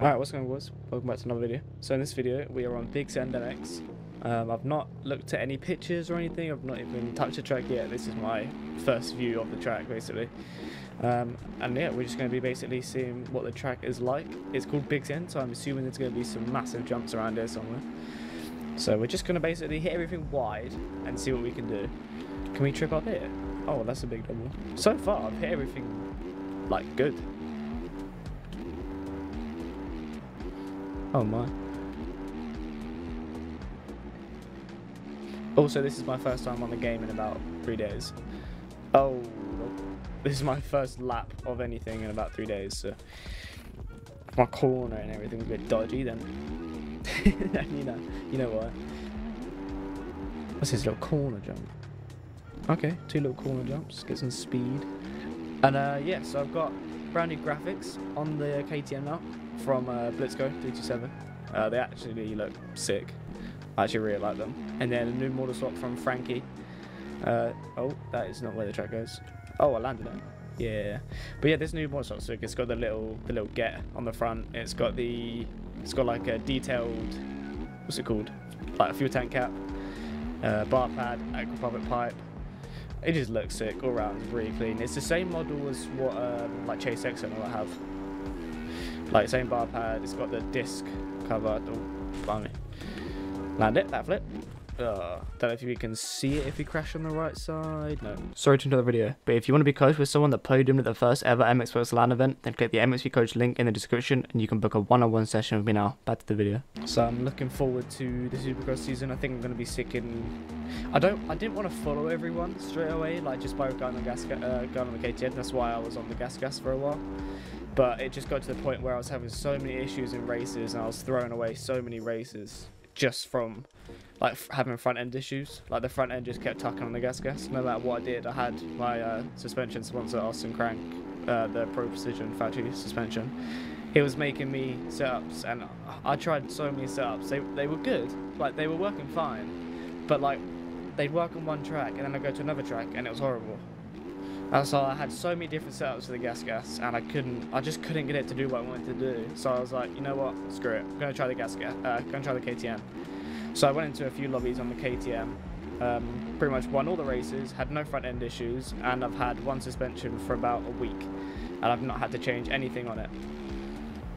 Alright, what's going on boys? Welcome back to another video. So in this video, we are on Big Send MX. Um, I've not looked at any pictures or anything, I've not even touched the track yet. This is my first view of the track, basically. Um, and yeah, we're just going to be basically seeing what the track is like. It's called Big Send, so I'm assuming there's going to be some massive jumps around here somewhere. So we're just going to basically hit everything wide and see what we can do. Can we trip up here? Oh, that's a big double. So far, I've hit everything, like, good. Oh my. Also, this is my first time on the game in about three days. Oh, this is my first lap of anything in about three days, so my corner and everything's a bit dodgy then. you know, you know what? What's his little corner jump? Okay, two little corner jumps, get some speed. And uh, yeah, so I've got brand new graphics on the KTM now from uh, Blitzco 327. Uh, they actually look sick. I actually really like them. And then a new model swap from Frankie. Uh, oh, that is not where the track goes. Oh, I landed it. Yeah, but yeah, this new model swap sick. It's got the little the little get on the front. It's got the it's got like a detailed what's it called? Like a fuel tank cap, uh, bar pad, Akrapovic pipe. It just looks sick all around, really clean. It's the same model as what um, like Chase X and all that have. Like same bar pad, it's got the disc cover. Oh, blimey. Land it, that flip. Uh, don't know if you can see it if you crash on the right side. No. Sorry to interrupt the video, but if you want to be coached with someone that podiumed at the first ever MX First LAN event, then click the MXB Coach link in the description and you can book a one-on-one session with me now. Back to the video. So I'm looking forward to the Supercross season. I think I'm going to be sick in... I don't. I didn't want to follow everyone straight away, like just by going on the gas, uh, going on the KTM. That's why I was on the gas gas for a while but it just got to the point where I was having so many issues in races and I was throwing away so many races just from like having front end issues. Like the front end just kept tucking on the gas gas. No matter what I did I had my uh, suspension sponsor Austin Crank uh, the Pro Precision factory suspension. It was making me setups and I tried so many setups. They, they were good. Like they were working fine. But like they'd work on one track and then I'd go to another track and it was horrible and so I had so many different setups for the gas gas, and I couldn't, I just couldn't get it to do what I wanted to do. So I was like, you know what, screw it, I'm gonna try the gas gas, uh, gonna try the KTM. So I went into a few lobbies on the KTM, um, pretty much won all the races, had no front end issues, and I've had one suspension for about a week, and I've not had to change anything on it.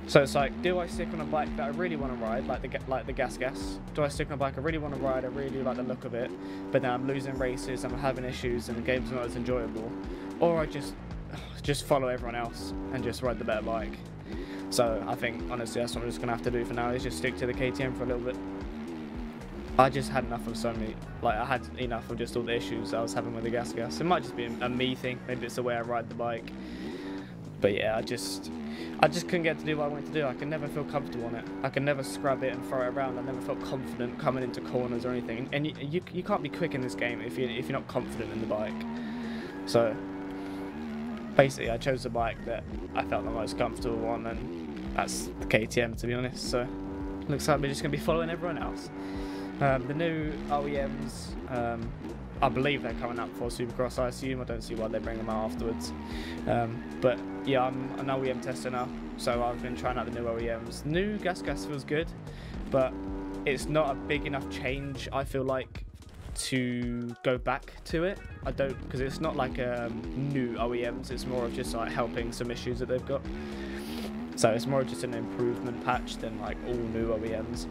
So it's like, do I stick on a bike that I really want to ride, like the like the gas gas? Do I stick on a bike I really want to ride? I really like the look of it, but then I'm losing races, I'm having issues, and the game's not as enjoyable. Or I just just follow everyone else and just ride the better bike. So I think honestly that's what I'm just gonna have to do for now is just stick to the KTM for a little bit. I just had enough of so many, like I had enough of just all the issues I was having with the gas gas. It might just be a me thing, maybe it's the way I ride the bike. But yeah, I just I just couldn't get to do what I wanted to do. I could never feel comfortable on it. I could never scrub it and throw it around. I never felt confident coming into corners or anything. And you, you, you can't be quick in this game if, you, if you're not confident in the bike. So basically I chose the bike that I felt the most comfortable on and that's the KTM to be honest. So looks like we're just going to be following everyone else. Um, the new OEMs, um, I believe they're coming up for Supercross, I assume. I don't see why they bring them out afterwards. Um, but yeah, I'm an OEM tester now, so I've been trying out the new OEMs. New Gas Gas feels good, but it's not a big enough change, I feel like, to go back to it. I don't, because it's not like um, new OEMs, it's more of just like helping some issues that they've got. So it's more of just an improvement patch than like all new OEMs.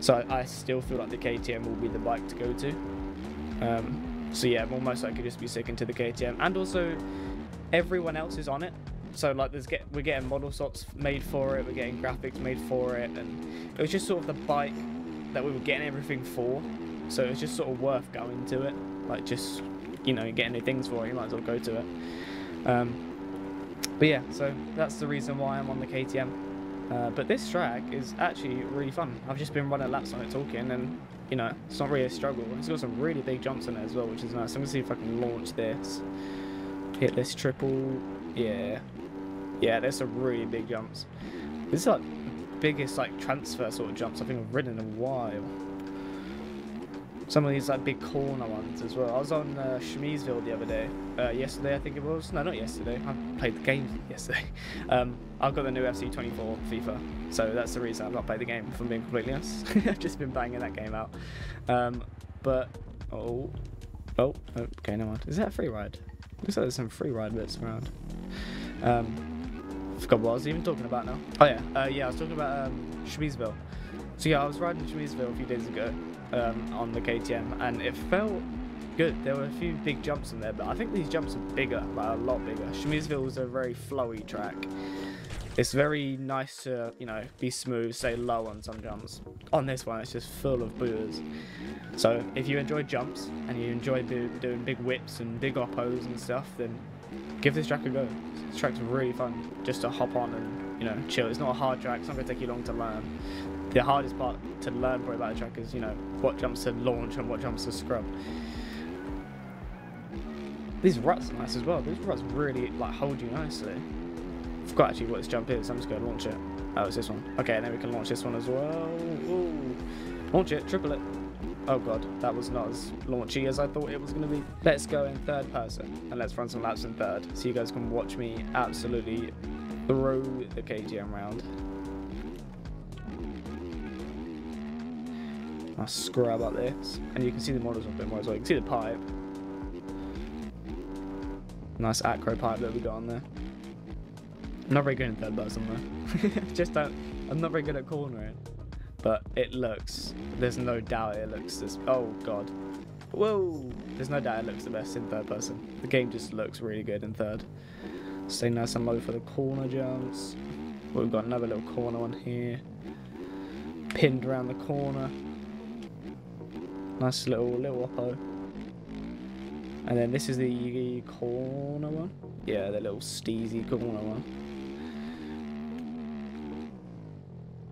So I still feel like the KTM will be the bike to go to. Um, so yeah, more most likely just be sticking to the KTM, and also everyone else is on it. So like, there's get we're getting model swaps made for it, we're getting graphics made for it, and it was just sort of the bike that we were getting everything for. So it's just sort of worth going to it, like just you know getting new things for it. You might as well go to it. Um, but yeah, so that's the reason why I'm on the KTM. Uh, but this track is actually really fun. I've just been running laps on it talking and, you know, it's not really a struggle. It's got some really big jumps in it as well, which is nice. I'm going to see if I can launch this. Hit this triple. Yeah. Yeah, there's some really big jumps. This is like biggest like transfer sort of jumps I think I've ridden in a while. Some of these like big corner ones as well. I was on uh, the other day. Uh, yesterday, I think it was. No, not yesterday. I played the game yesterday. Um, I've got the new FC 24 FIFA, so that's the reason I've not played the game. If I'm being completely honest, I've just been banging that game out. Um, but oh, oh, okay, no mind. Is that a free ride? Looks like there's some free ride bits around. Um, forgot what I was even talking about now. Oh yeah, uh, yeah, I was talking about um. So yeah, I was riding Schmeesville a few days ago um, on the KTM, and it felt good. There were a few big jumps in there, but I think these jumps are bigger, like a lot bigger. Schmeesville is a very flowy track. It's very nice to, you know, be smooth, stay low on some jumps. On this one, it's just full of booters. So if you enjoy jumps and you enjoy do, doing big whips and big oppos and stuff, then give this track a go. This track's really fun just to hop on and, you know, chill. It's not a hard track. It's not going to take you long to learn. The hardest part to learn probably about a track is, you know, what jumps to launch and what jumps to scrub. These ruts are nice as well. These ruts really like hold you nicely. I Forgot actually what this jump is. I'm just going to launch it. Oh, it's this one. Okay, and then we can launch this one as well. Ooh. Launch it, triple it. Oh god, that was not as launchy as I thought it was going to be. Let's go in third person and let's run some laps in third so you guys can watch me absolutely throw the KTM round. I'll scrub up this and you can see the models a bit more as well. You can see the pipe. Nice acro pipe that we got on there. I'm not very good in third person though. Just don't. I'm not very good at cornering. But it looks. There's no doubt it looks this. Oh god. Whoa! There's no doubt it looks the best in third person. The game just looks really good in third. Stay nice and low for the corner jumps. We've got another little corner one here. Pinned around the corner. Nice little little oppo. And then this is the corner one. Yeah, the little steezy corner one.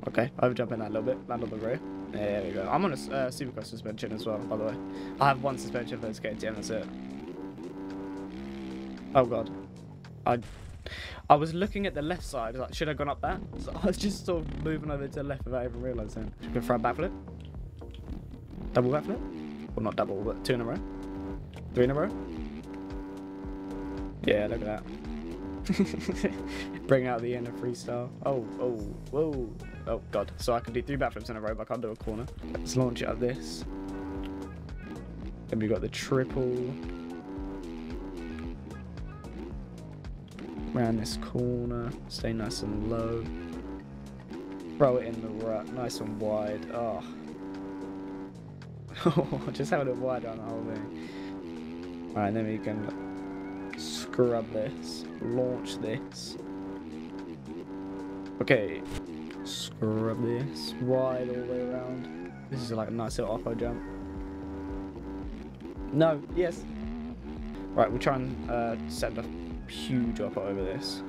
Okay, over jumping that a little bit, land on the rear. There we go. I'm on a uh, Supercross suspension as well, by the way. I have one suspension for this KTM, that's it. Oh god. I I was looking at the left side, like, should I have gone up that? So I was just sort of moving over to the left without even realising. Should we go front backflip? Double backflip? Well, not double, but two in a row. Three in a row? Yeah, look at that. Bring out the inner freestyle. Oh, oh, whoa. Oh, God. So I can do three backflips in a row, but I can't do a corner. Let's launch it up this. Then we've got the triple. Around this corner. Stay nice and low. Throw it in the rut. Nice and wide. Oh. just having it wide on the whole thing. Alright, then we can scrub this, launch this. Okay, scrub this wide all the way around. This is like a nice little off-road jump. No, yes. Right, we'll try and uh, send a huge oppo over this.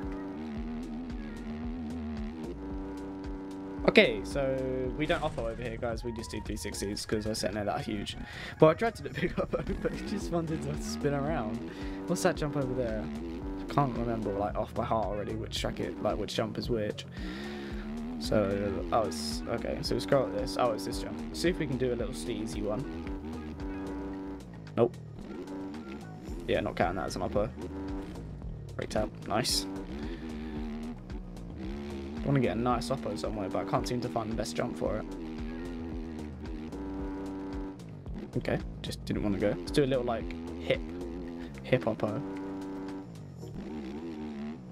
Okay, so we don't offer over here, guys. We just do 360s because we're sitting there that huge. But I tried to big oppo, but it just wanted to spin around. What's that jump over there? I can't remember, like, off by heart already which track it, like, which jump is which. So, oh, it's, okay, so we scroll at this. Oh, it's this jump. See if we can do a little steezy one. Nope. Yeah, not counting that as an oppo. Breaked out. Nice. I want to get a nice oppo somewhere, but I can't seem to find the best jump for it. Okay, just didn't want to go. Let's do a little, like, hip, hip oppo.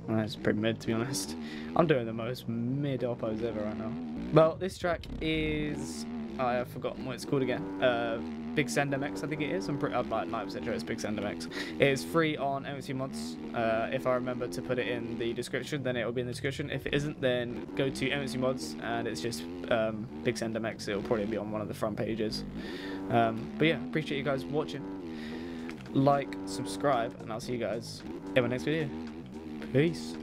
That's pretty mid, to be honest. I'm doing the most mid oppos ever right now. Well, this track is... Oh, I've forgotten what it's called again. Uh, Big Send MX, I think it is. I'm pretty I'm like 9% sure it's Big Send MX. It is free on MXB Mods. Uh, if I remember to put it in the description, then it will be in the description. If it isn't, then go to MXB Mods and it's just um, Big Send MX. It'll probably be on one of the front pages. Um, but yeah, appreciate you guys watching. Like, subscribe, and I'll see you guys in my next video. Peace.